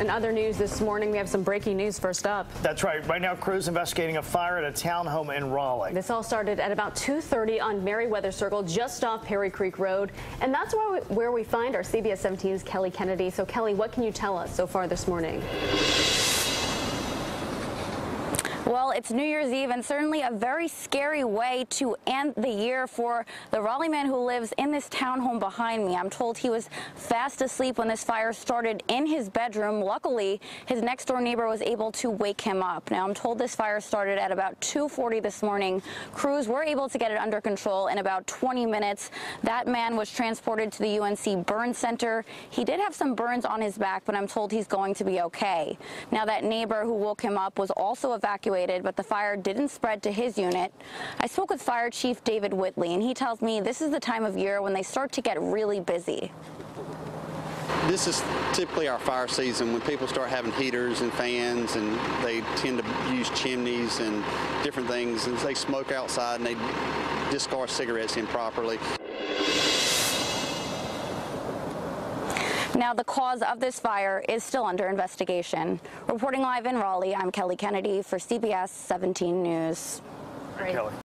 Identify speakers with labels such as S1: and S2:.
S1: In other news this morning, we have some breaking news first up.
S2: That's right. Right now, crews investigating a fire at a townhome in Raleigh.
S1: This all started at about 2.30 on Merriweather Circle, just off Perry Creek Road. And that's where we, where we find our CBS 17's Kelly Kennedy. So, Kelly, what can you tell us so far this morning?
S3: Well, it's New Year's Eve and certainly a very scary way to end the year for the Raleigh man who lives in this townhome behind me. I'm told he was fast asleep when this fire started in his bedroom. Luckily, his next door neighbor was able to wake him up. Now, I'm told this fire started at about 2.40 this morning. Crews were able to get it under control in about 20 minutes. That man was transported to the UNC Burn Center. He did have some burns on his back, but I'm told he's going to be okay. Now, that neighbor who woke him up was also evacuated evacuated, but the fire didn't spread to his unit. I spoke with Fire Chief David Whitley, and he tells me this is the time of year when they start to get really busy.
S4: This is typically our fire season when people start having heaters and fans and they tend to use chimneys and different things and they smoke outside and they discard cigarettes improperly.
S3: Now, the cause of this fire is still under investigation. Reporting live in Raleigh, I'm Kelly Kennedy for CBS 17 News.
S2: Kelly.